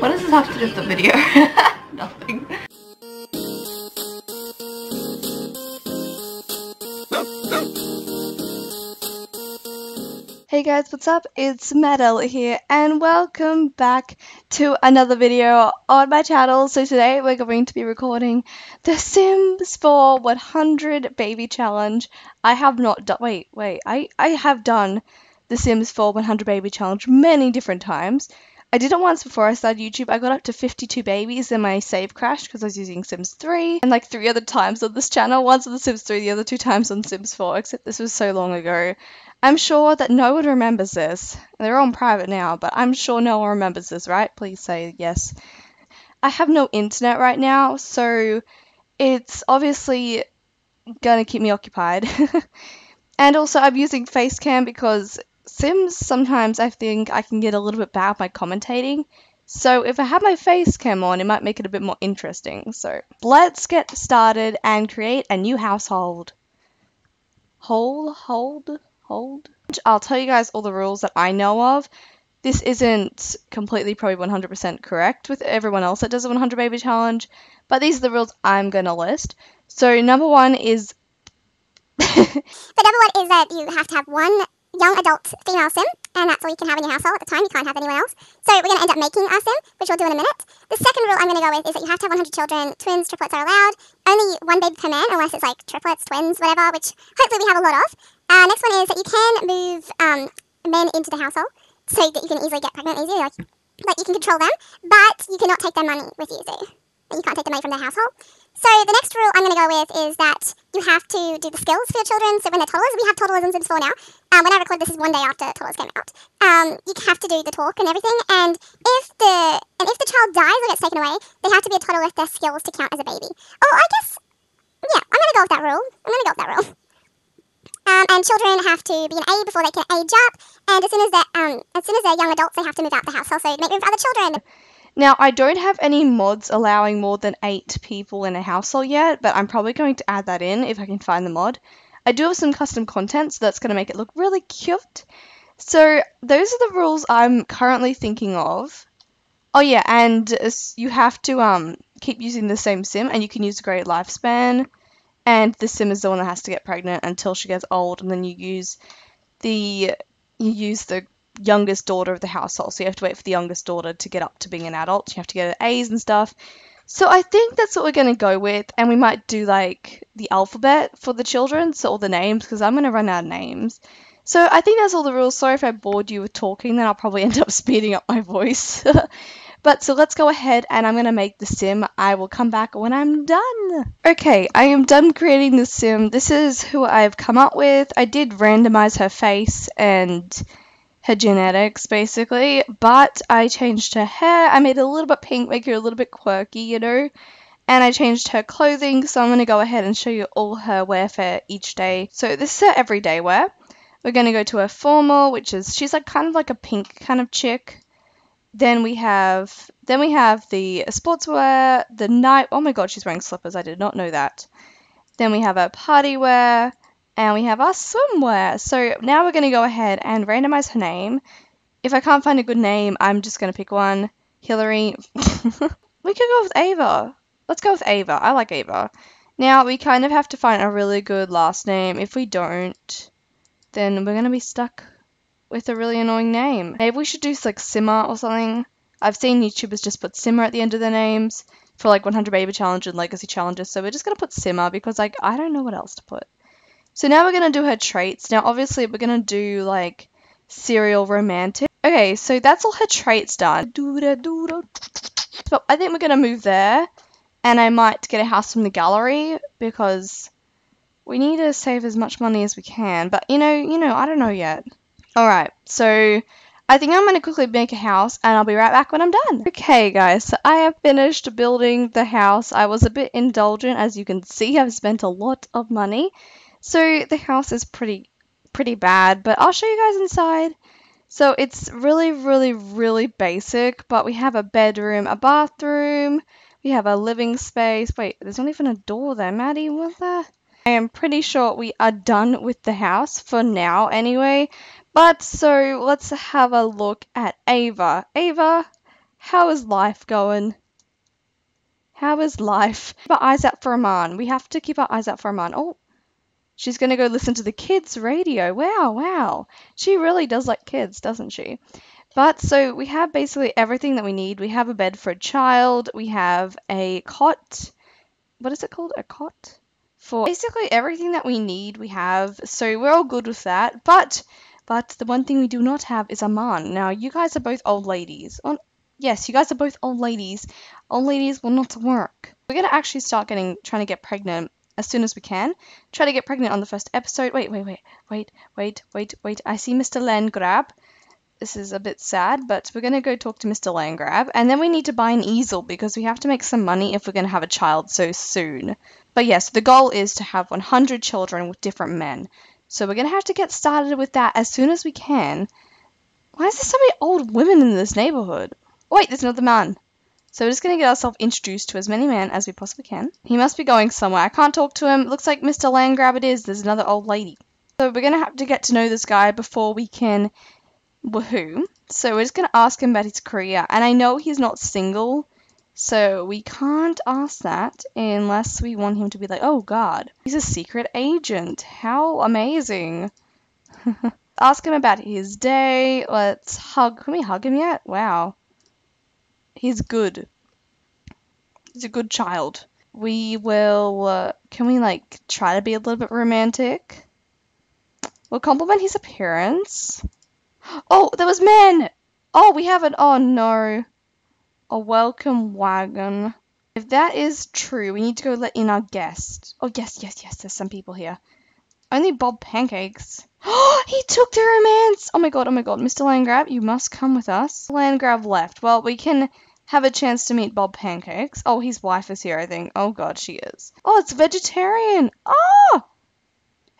What does this have to do with the video? Nothing. Hey guys, what's up? It's Madel here and welcome back to another video on my channel. So today we're going to be recording the Sims 4 100 Baby Challenge. I have not done- wait, wait, I, I have done the Sims 4 100 Baby Challenge many different times. I did it once before I started YouTube. I got up to 52 babies and my save crashed because I was using Sims 3 and like three other times on this channel. Once on the Sims 3, the other two times on Sims 4, except this was so long ago. I'm sure that no one remembers this. They're on private now, but I'm sure no one remembers this, right? Please say yes. I have no internet right now, so it's obviously gonna keep me occupied. and also, I'm using Facecam because Sims sometimes I think I can get a little bit bad my commentating. So if I have my face cam on, it might make it a bit more interesting. So let's get started and create a new household. Hold, hold, hold. I'll tell you guys all the rules that I know of. This isn't completely probably 100% correct with everyone else that does a 100 baby challenge, but these are the rules I'm going to list. So number one is... so number one is that you have to have one young adult female sim, and that's all you can have in your household at the time. You can't have anyone else. So we're going to end up making our sim, which we'll do in a minute. The second rule I'm going to go with is that you have to have 100 children. Twins, triplets are allowed. Only one baby per man, unless it's like triplets, twins, whatever, which hopefully we have a lot of. Uh, next one is that you can move um, men into the household so that you can easily get pregnant easily. Like, like you can control them, but you cannot take their money with you. So you can't take the money from their household. So the next rule I'm going to go with is that you have to do the skills for your children. So when they're toddlers, we have toddlers in Sims 4 now. Um, when I record this is one day after toddlers came out. Um, you have to do the talk and everything. And if the and if the child dies or gets taken away, they have to be a toddler with their skills to count as a baby. Oh, I guess yeah, I'm to go with that rule. I'm to go with that rule. Um, and children have to be an A before they can age up. And as soon as they're um, as soon as they're young adults, they have to move out the household so make room for other children. Now, I don't have any mods allowing more than eight people in a household yet, but I'm probably going to add that in if I can find the mod. I do have some custom content, so that's going to make it look really cute. So, those are the rules I'm currently thinking of. Oh yeah, and you have to um keep using the same sim, and you can use a great lifespan. And the sim is the one that has to get pregnant until she gets old, and then you use the you use the youngest daughter of the household. So you have to wait for the youngest daughter to get up to being an adult. You have to get A's and stuff. So I think that's what we're going to go with. And we might do like the alphabet for the children. So all the names, because I'm going to run out of names. So I think that's all the rules. Sorry if I bored you with talking, then I'll probably end up speeding up my voice. but so let's go ahead and I'm going to make the sim. I will come back when I'm done. Okay, I am done creating the sim. This is who I've come up with. I did randomize her face and her genetics basically, but I changed her hair. I made it a little bit pink, make her a little bit quirky, you know. And I changed her clothing, so I'm going to go ahead and show you all her wear for each day. So this is her everyday wear. We're going to go to her formal, which is she's like kind of like a pink kind of chick. Then we have then we have the sportswear, the night. Oh my god, she's wearing slippers. I did not know that. Then we have her party wear, and we have our swimwear. So now we're going to go ahead and randomize her name. If I can't find a good name, I'm just going to pick one. Hillary. we could go with Ava. Let's go with Ava. I like Ava. Now, we kind of have to find a really good last name. If we don't, then we're going to be stuck with a really annoying name. Maybe we should do like Simmer or something. I've seen YouTubers just put Simmer at the end of their names for like 100 Baby Challenge and Legacy Challenges. So we're just going to put Simmer because like I don't know what else to put. So now we're going to do her traits. Now, obviously, we're going to do, like, serial romantic. Okay, so that's all her traits done. I think we're going to move there. And I might get a house from the gallery because we need to save as much money as we can. But, you know, you know, I don't know yet. Alright, so I think I'm going to quickly make a house and I'll be right back when I'm done. Okay guys, so I have finished building the house. I was a bit indulgent as you can see. I've spent a lot of money. So the house is pretty pretty bad, but I'll show you guys inside. So it's really, really, really basic, but we have a bedroom, a bathroom, we have a living space. Wait, there's not even a door there, Maddie, was there? I am pretty sure we are done with the house for now anyway. But so let's have a look at Ava. Ava, How is life going? How is life? Keep our eyes out for Aman. We have to keep our eyes out for Aman. Oh, she's going to go listen to the kids' radio. Wow, wow. She really does like kids, doesn't she? But so we have basically everything that we need. We have a bed for a child. We have a cot. What is it called? A cot? For basically everything that we need, we have. So we're all good with that. But but the one thing we do not have is Aman. Now you guys are both old ladies. Oh, yes, you guys are both old ladies. Old ladies will not work. We're gonna actually start getting trying to get pregnant as soon as we can. Try to get pregnant on the first episode. Wait, wait, wait, wait, wait, wait, wait. I see Mr. Landgraab. This is a bit sad, but we're gonna go talk to Mr. Landgraab, and then we need to buy an easel because we have to make some money if we're gonna have a child so soon. But yes, the goal is to have 100 children with different men. So we're gonna have to get started with that as soon as we can. Why is there so many old women in this neighborhood? Wait, there's another man. So we're just going to get ourselves introduced to as many men as we possibly can. He must be going somewhere. I can't talk to him. Looks like Mr. Landgraab it is. There's another old lady. So we're going to have to get to know this guy before we can woohoo. So we're just going to ask him about his career. And I know he's not single, so we can't ask that unless we want him to be like, oh god, he's a secret agent. How amazing. ask him about his day. Let's hug. Can we hug him yet? Wow. He's good. He's a good child. We will. Uh, can we like try to be a little bit romantic? We'll compliment his appearance. Oh, there was men. Oh, we have an. Oh no. A welcome wagon. If that is true, we need to go let in our guest. Oh yes, yes, yes. There's some people here. Only Bob Pancakes. Oh, he took the romance! Oh my god, oh my god. Mr. Landgraab, you must come with us. Landgraab left. Well, we can have a chance to meet Bob Pancakes. Oh, his wife is here, I think. Oh god, she is. Oh, it's vegetarian. Oh!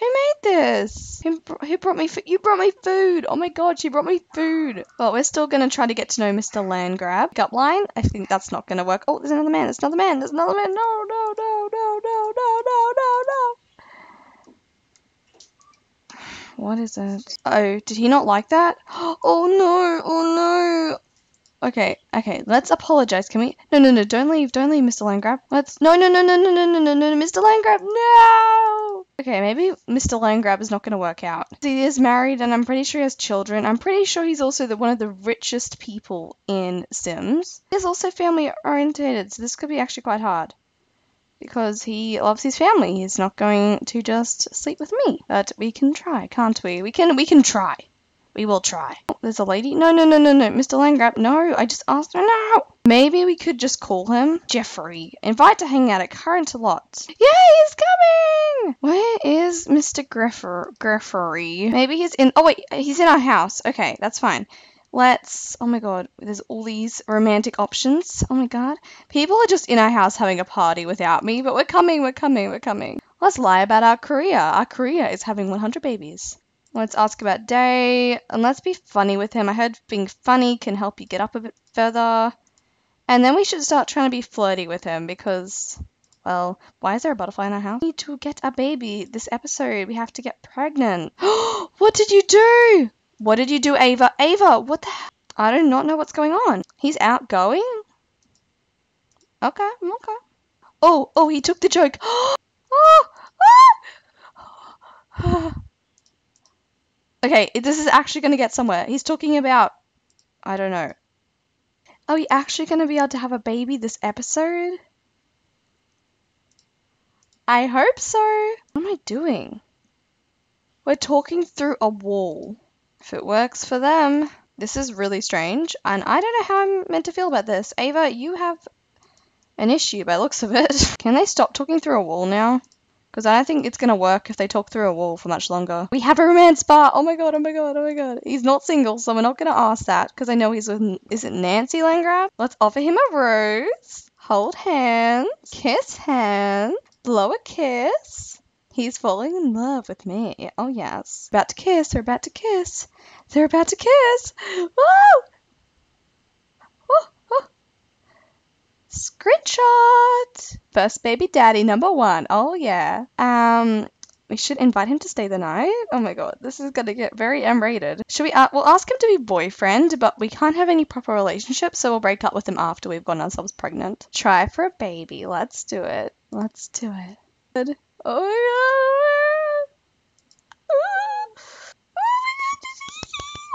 Who made this? Who, who brought me food? You brought me food. Oh my god, she brought me food. Well, we're still going to try to get to know Mr. Landgraab. Up line? I think that's not going to work. Oh, there's another man. There's another man. There's another man. No, no, no, no, no, no, no, no, no. What is it? Oh, did he not like that? Oh no, oh no. Okay, okay, let's apologize. Can we? No, no, no, don't leave, don't leave, Mr. Landgraab. Let's. No, no, no, no, no, no, no, no, no, Mr. Landgraab, no! Okay, maybe Mr. Landgraab is not going to work out. He is married and I'm pretty sure he has children. I'm pretty sure he's also the, one of the richest people in Sims. He's also family orientated, so this could be actually quite hard because he loves his family. He's not going to just sleep with me. But we can try, can't we? We can we can try. We will try. Oh, there's a lady. No, no, no, no, no. Mr. Landgraab. No, I just asked her. No. Maybe we could just call him Geoffrey. Invite to hang out at current lot. Yeah, he's coming. Where is Mr. Greffer Greffery? Maybe he's in. Oh wait, he's in our house. Okay, that's fine. Let's. Oh my god, there's all these romantic options. Oh my god. People are just in our house having a party without me, but we're coming, we're coming, we're coming. Let's lie about our career. Our career is having 100 babies. Let's ask about day, and let's be funny with him. I heard being funny can help you get up a bit further. And then we should start trying to be flirty with him because, well, why is there a butterfly in our house? We need to get a baby this episode. We have to get pregnant. what did you do? What did you do, Ava? Ava, what the hell? I do not know what's going on. He's outgoing? Okay, okay. Oh, oh, he took the joke. oh, ah! okay, this is actually going to get somewhere. He's talking about, I don't know. Are we actually going to be able to have a baby this episode? I hope so. What am I doing? We're talking through a wall. If it works for them. This is really strange, and I don't know how I'm meant to feel about this. Ava, you have an issue by looks of it. Can they stop talking through a wall now? Because I don't think it's going to work if they talk through a wall for much longer. We have a romance bar! Oh my god, oh my god, oh my god. He's not single, so we're not going to ask that, because I know he's with, is it Nancy Landgraab? Let's offer him a rose. Hold hands. Kiss hands. Blow a kiss. He's falling in love with me. Oh yes. About to kiss, they're about to kiss. They're about to kiss. Woo! Oh, oh. Screenshot. First baby daddy number one. Oh yeah. Um, We should invite him to stay the night. Oh my god, this is gonna get very M-rated. Should we? Uh, we'll ask him to be boyfriend, but we can't have any proper relationship, so we'll break up with him after we've gotten ourselves pregnant. Try for a baby. Let's do it. Let's do it. Oh my god.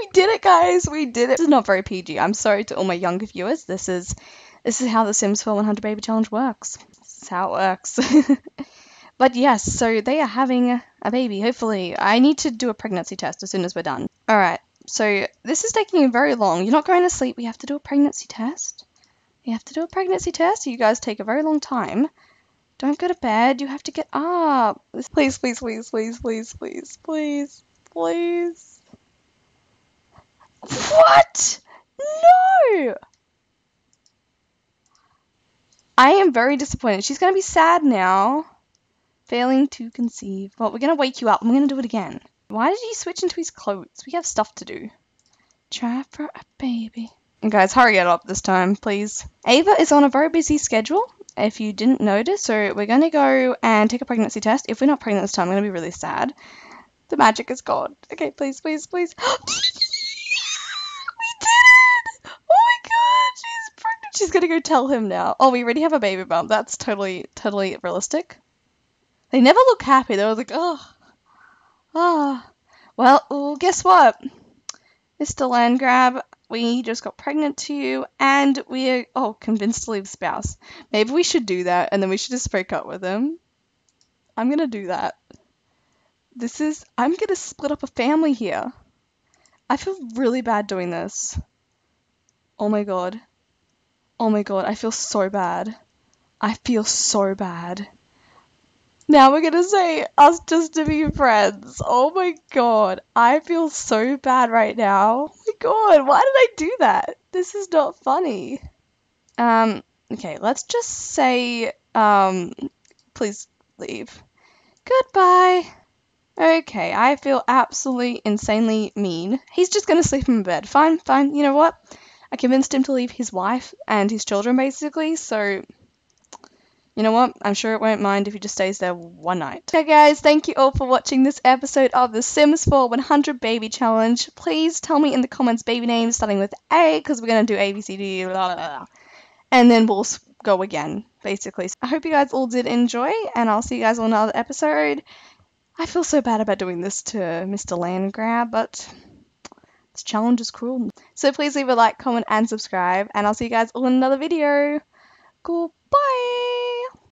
We did it, guys. We did it. This is not very PG. I'm sorry to all my younger viewers. This is this is how the Sims 4 100 Baby Challenge works. This is how it works. but yes, so they are having a baby. Hopefully, I need to do a pregnancy test as soon as we're done. All right. So this is taking very long. You're not going to sleep. We have to do a pregnancy test. We have to do a pregnancy test. You guys take a very long time. Don't go to bed. You have to get up. Please, please, please, please, please, please, please, please. What? No! I am very disappointed. She's going to be sad now. Failing to conceive. Well, we're going to wake you up we're going to do it again. Why did he switch into his clothes? We have stuff to do. Try for a baby. Guys, hurry it up this time, please. Ava is on a very busy schedule, if you didn't notice. So we're going to go and take a pregnancy test. If we're not pregnant this time, I'm going to be really sad. The magic is gone. Okay, please, please, please. She's gonna go tell him now. Oh, we already have a baby bump. That's totally, totally realistic. They never look happy. They were like, oh, ah. Oh. Well, well, guess what, Mr. Landgraab? We just got pregnant to you, and we're oh convinced to leave spouse. Maybe we should do that, and then we should just break up with him. I'm gonna do that. This is I'm gonna split up a family here. I feel really bad doing this. Oh my god. Oh my god, I feel so bad. I feel so bad. Now we're gonna say us just to be friends. Oh my god, I feel so bad right now. Oh my god, why did I do that? This is not funny. Um, okay, let's just say, um, please leave. Goodbye. Okay, I feel absolutely insanely mean. He's just gonna sleep in bed. Fine, fine, you know what? I convinced him to leave his wife and his children basically, so you know what? I'm sure it won't mind if he just stays there one night. Okay guys, thank you all for watching this episode of The Sims 4 100 Baby Challenge. Please tell me in the comments baby names starting with A, because we're going to do A, B, C, D, blah, blah, blah. And then we'll go again, basically. I hope you guys all did enjoy, and I'll see you guys on another episode. I feel so bad about doing this to Mr. Landgraab, but challenge is cruel. So please leave a like, comment, and subscribe, and I'll see you guys all in another video. Cool.